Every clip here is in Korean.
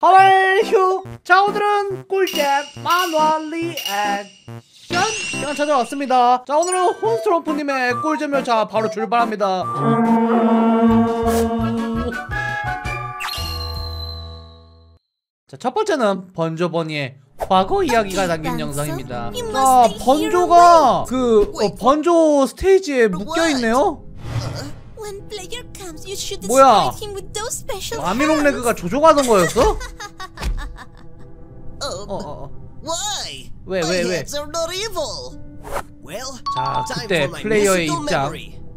하왈휴. 자 오늘은 꿀잼 만화 리액션. 시간 찾아왔습니다. 자 오늘은 혼스트럼프님의 꿀잼 열차 바로 출발합니다. 자 첫 번째는 번조버니의 과거 이야기가 담긴 영상입니다. 자 번조가 그 어, 번조 스테이지에 묶여있네요 뭐야? 아미롱 레그가 조종하던 거였어? Um, 어, 어, 어. 왜, 왜, 왜? 자, 그때 플레이어의 입장.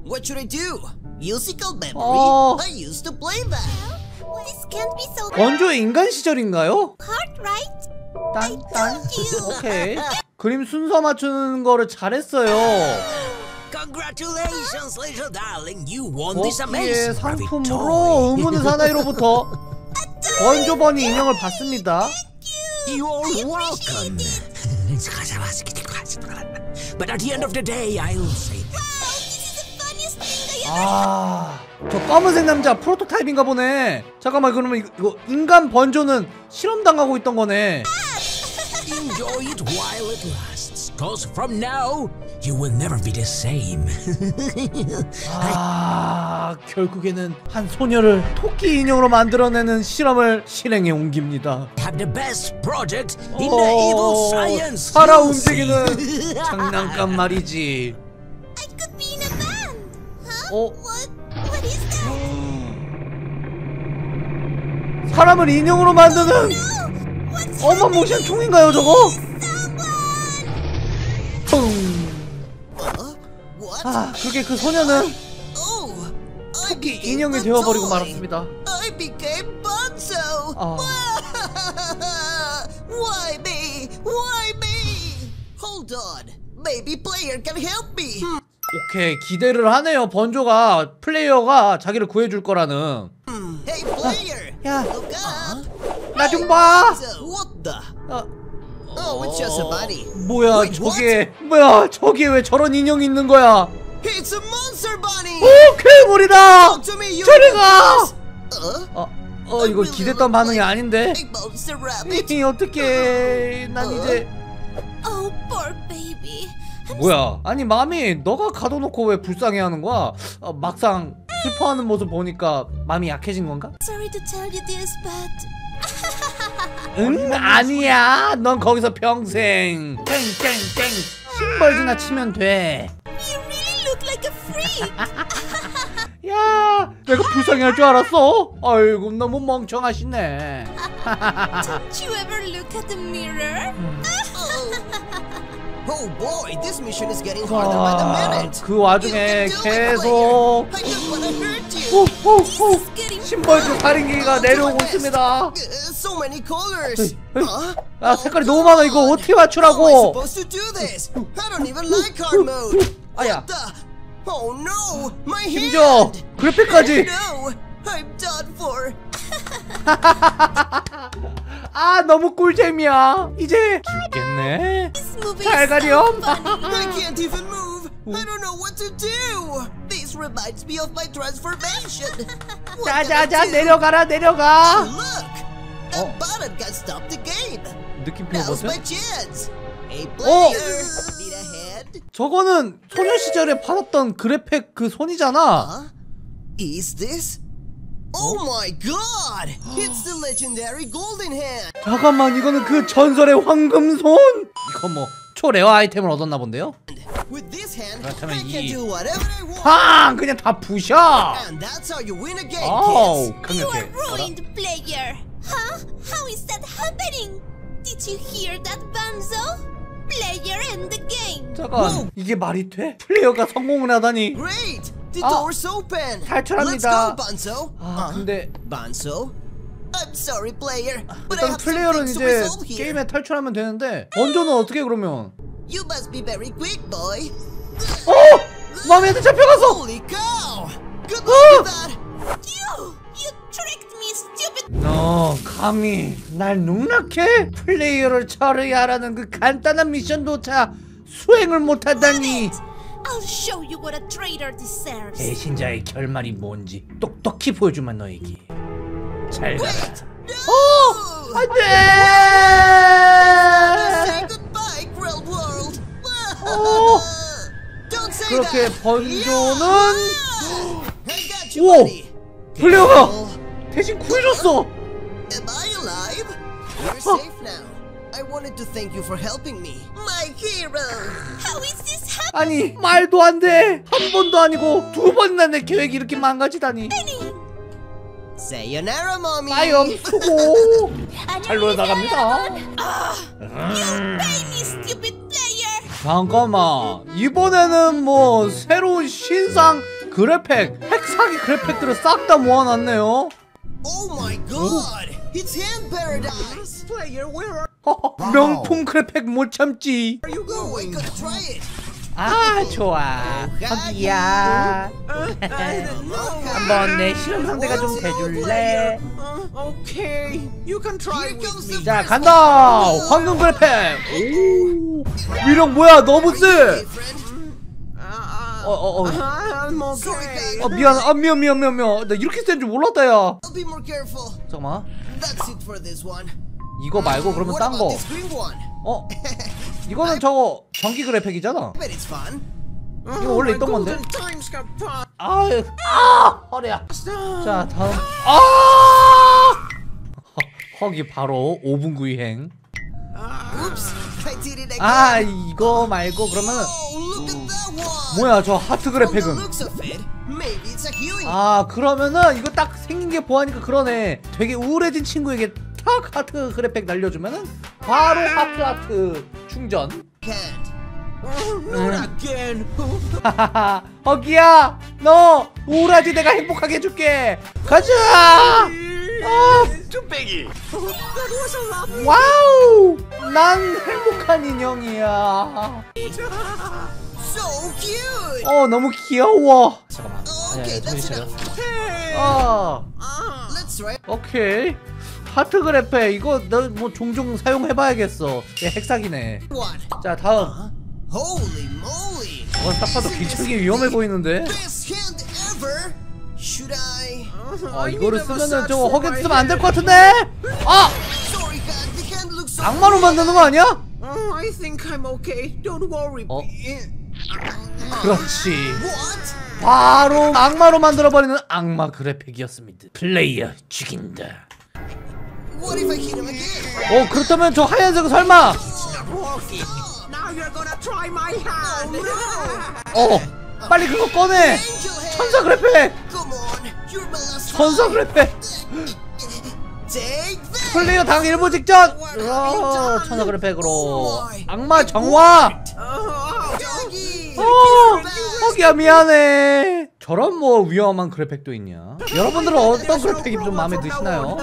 What should I do? Musical memory? 어. I used to play that. This can't be so 번조의 인간 시절인가요? hard, right? 딴딴 you. 오케이 그림 순서 맞추는 거를 잘했어요 Congratulations, little darling. You won 거기에 상품으로 의문의 사나이로부터 번조버니 인형을 받습니다 You are welcome. but at the end of the day, I'll say 아... 저 검은색 남자 프로토타입인가 보네 잠깐만 그러면 이거, 이거 인간 번조는 실험 당하고 있던 거네 enjoy it while it lasts. Cause from now, you will never be the same. 아... 결국에는 한 소녀를 토끼 인형으로 만들어내는 실험을 실행에 옮깁니다 have the best project in the evil 어... science. 살아. 움직이는 장난감 말이지 I could be in a band. Huh? 어? What? What is that? 사람을 인형으로 만드는! What's 어마무시한 총인가요 저거? 아 그게 그 소녀는 Oh, 토끼 인형이 되어버리고. 말았습니다. 아. Why me? Why me? Hold on. Maybe player can help me. 오케이 기대를 하네요 번조가 플레이어가 자기를 구해줄 거라는 Hey player. 야. Up. 나 좀봐 So, what the? 아, Oh, it's just a bunny. 뭐야 Wait, 저기에 뭐야 저기에 왜 저런 인형이 있는 거야 It's a monster bunny. 오 괴물이다 저리 가 Uh, 어, 어 이거 기대했던 반응이 아닌데. 이 어떡해 난 이제 Oh, poor baby. 뭐야 아니 마미 너가 가둬놓고 왜 불쌍해하는 거야 어, 막상 슬퍼하는 모습 보니까 마음이 약해진 건가? sorry to tell you this, but 응 아니야 넌 거기서 평생 땡땡땡 심벌지나 치면 돼야 you really look like a freak. 내가 불쌍해할 줄 알았어? 아이고 너무 멍청하시네 Don't you ever look at the mirror? Minute. 그 와중에 계속 hurt you. 후후후 심벌지 살인기가 내려오고 있습니다 Uh, so many colors. 에이, Huh? 아 색깔이 너무 많아 이거 어떻게 맞추라고 supposed to do this? I don't even like hard mode. 아야. Oh 심지어. 그래픽까지 No, I'm done for. 아 너무 꿀잼이야 이제 죽겠네 잘 가렴. I can't even move. I don't know what to do. This reminds me of my transformation. 자자자? 내려가라 내려가 Look, Oh. button can stop the game. 느낌표 Now's my 버튼 chance. Hey Oh. player, need a hand? 저거는 소녀 시절에 받았던 그래픽 그 손이잖아? Is this? Oh my god! It's the legendary golden hand! 잠깐만 이거는 그 전설의 황금 손 이거 뭐 초레어 아이템을 얻었나 본데요 With this hand, 그렇다면 I can 이- do whatever I want! 팡 그냥 다 부셔 And that's how you win a game, 어우 kids! You 강력해 are ruined, player. Huh? How is that happening? Did you hear that, Banzo? Player end the game. 잠깐 이게 말이 돼? 플레이어가 성공을 하다니 Great! The Ah. door's open! 탈출합니다. Let's go, Banzo! 아 근데 Banzo? I'm sorry, player, 일단 플레이어는 이제. 게임에 탈출하면 되는데 먼저는 어떻게 그러면 You must be very quick, boy. 어! 마미한테 잡혀갔어! Holy cow! Good Ah. luck with that! You! You tricked me, stupid. 너 감히 날 농락해? 플레이어를 처리하라는 그 간단한 미션조차 수행을 못하다니 I'll show you what a traitor deserves. 배신자의 결말이 뭔지 똑똑히 보여주마 너에게 잘 가라 안돼 World. Oh. Don't say 그렇게. 번조는 오. 플레어가. 대신 구해줬어 Am I alive? You're safe now. I wanted to thank you for helping me. My hero. How is this happening? 아니 말도 안 돼 한 번도 아니고 두 번이나 내 계획이 이렇게 망가지다니 Sayonara, mommy. 빠염 수고 잘 놀다 갑니다 Pay me, stupid player! 잠깐만 이번에는 뭐 새로운 신상 그래픽 핵사기 그래픽들을 싹 다 모아놨네요 Oh my god! It's hand paradise. Player, where are 명품 그래픽 못 참지 you going? Could try it. 아 좋아 거기야 한번 내 실험 상대가 좀 돼줄래 Okay, you can try 자 간다. 황금 그래픽 오 위력 뭐야 너무 세. Uh, 어, 어, 어. 아 미안 아 미안 미안 미안 미안 나 이렇게 센 줄 몰랐다 야. 잠깐만. 이거 말고 그러면 딴거? 어? 이거는 저거 전기 그래픽이잖아. Oh, 이거 원래 있던 건데? 아유 아 허리야 Ah. 자 다음 아 허- 허기 바로 5분 구이행. 아 이거 말고 Oh, one. 뭐야 저 하트 그래픽은. 아 그러면은 이거 딱 생긴 게 보아니까 그러네 되게 우울해진 친구에게 탁 하트 그래픽 날려주면은 바로 하트 하트 충전. 하하하 허기야 너 우울하지 내가 행복하게 해줄게 가자 아, was a lot. 와우 난 행복한 인형이야. 어 너무 귀여워 잠깐만 Okay, that's enough. 어 Ah. Let's try. 오케이 하트 그래픽 이거 너 뭐 종종 사용해봐야겠어 얘 핵사기네 One. 자 다음. 어, 딱 봐도 기척이 위험해 보이는데? 아 이거를 쓰면은 저거 허기 my 쓰면 안 될. 것 같은데 아. 악마로 만드는 거 아니야? Oh. 어? Eh, 그렇지? 바로 악마로 만들어버리는 악마 그래픽이었습니다 플레이어 죽인다 어 그렇다면 저 하얀색은 설마. 어 빨리 그거 꺼내. 천사 그래픽. 천사. 그래픽. 플레이어 당 일보 직전 어, 천사 그래픽으로 악마 정화. 어, 허기야 미안해 저런 뭐 위험한 그래픽도 있냐 여러분들은 어떤 그래픽이 좀 마음에 드시나요?